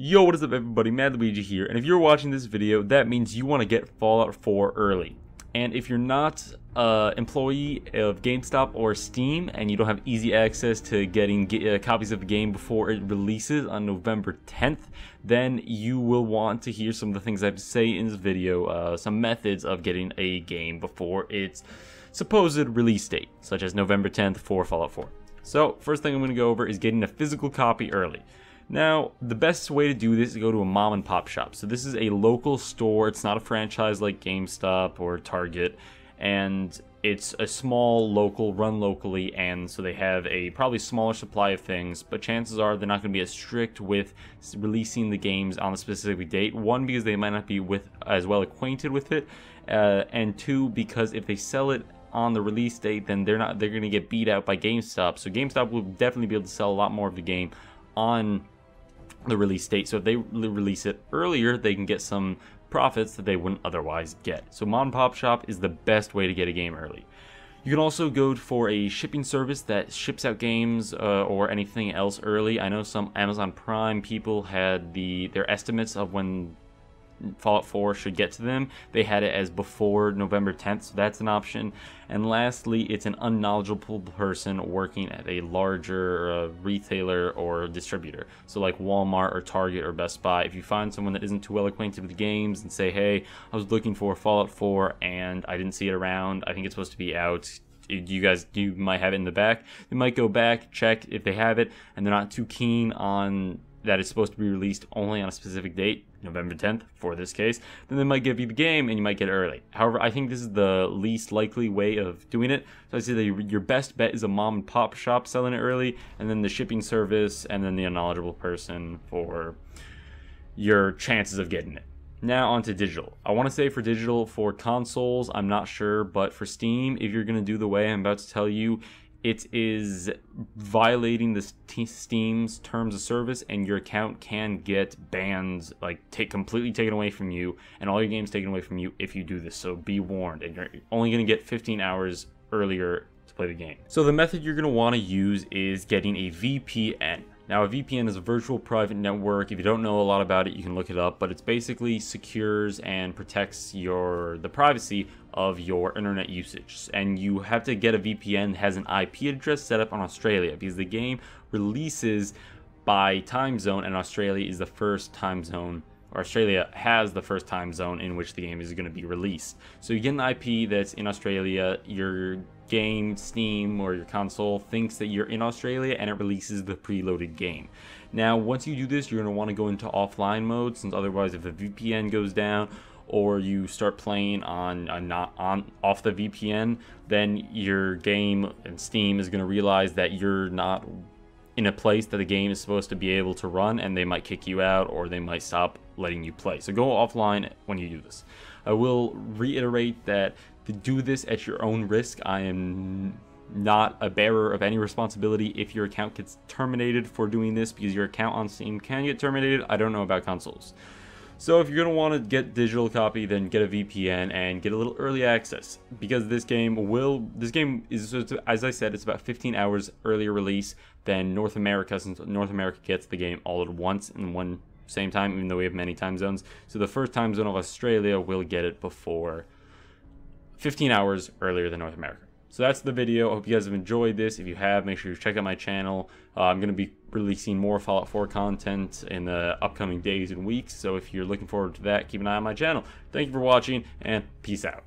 Yo, what is up everybody, Mad Luigi here, and if you're watching this video, that means you want to get Fallout 4 early. And if you're not an employee of GameStop or Steam, and you don't have easy access to getting uh, copies of the game before it releases on November 10th, then you will want to hear some of the things I have to say in this video, uh, some methods of getting a game before its supposed release date, such as November 10th for Fallout 4. So, first thing I'm going to go over is getting a physical copy early. Now, the best way to do this is go to a mom and pop shop. So this is a local store. It's not a franchise like GameStop or Target. And it's a small local run locally and so they have a probably smaller supply of things but chances are they're not going to be as strict with releasing the games on a specific date one because they might not be with as well acquainted with it uh, and two because if they sell it on the release date then they're not they're going to get beat out by GameStop so GameStop will definitely be able to sell a lot more of the game on the release date. So if they release it earlier, they can get some profits that they wouldn't otherwise get. So mom and pop shop is the best way to get a game early. You can also go for a shipping service that ships out games uh, or anything else early. I know some Amazon Prime people had the their estimates of when Fallout 4 should get to them. They had it as before November 10th, so that's an option. And lastly, it's an unknowledgeable person working at a larger uh, retailer or distributor. So like Walmart or Target or Best Buy. If you find someone that isn't too well acquainted with the games and say, hey, I was looking for Fallout 4 and I didn't see it around. I think it's supposed to be out you guys you might have it in the back they might go back check if they have it and they're not too keen on that it's supposed to be released only on a specific date, November 10th for this case, then they might give you the game and you might get it early. However, I think this is the least likely way of doing it. So I say that your best bet is a mom and pop shop selling it early, and then the shipping service, and then the unknowledgeable person for your chances of getting it. Now onto digital. I want to say for digital for consoles, I'm not sure, but for Steam, if you're going to do the way I'm about to tell you, it is violating the Steam's terms of service, and your account can get banned, like take completely taken away from you, and all your games taken away from you if you do this. So be warned, and you're only going to get 15 hours earlier to play the game. So the method you're going to want to use is getting a VPN. Now, a VPN is a virtual private network. If you don't know a lot about it, you can look it up, but it's basically secures and protects your the privacy of your internet usage. And you have to get a VPN that has an IP address set up on Australia because the game releases by time zone and Australia is the first time zone or Australia has the first time zone in which the game is going to be released. So you get an IP that's in Australia, your game, Steam, or your console thinks that you're in Australia and it releases the preloaded game. Now, once you do this, you're going to want to go into offline mode since otherwise if the VPN goes down or you start playing on not on off the VPN, then your game and Steam is going to realize that you're not in a place that the game is supposed to be able to run and they might kick you out or they might stop letting you play. So go offline when you do this. I will reiterate that do this at your own risk, I am not a bearer of any responsibility if your account gets terminated for doing this because your account on Steam can get terminated. I don't know about consoles. So if you're going to want to get digital copy, then get a VPN and get a little early access because this game will, this game is, as I said, it's about 15 hours earlier release than North America since North America gets the game all at once in one same time, even though we have many time zones. So the first time zone of Australia will get it before 15 hours earlier than North America. So that's the video. I hope you guys have enjoyed this. If you have, make sure you check out my channel. Uh, I'm going to be releasing more Fallout 4 content in the upcoming days and weeks. So if you're looking forward to that, keep an eye on my channel. Thank you for watching, and peace out.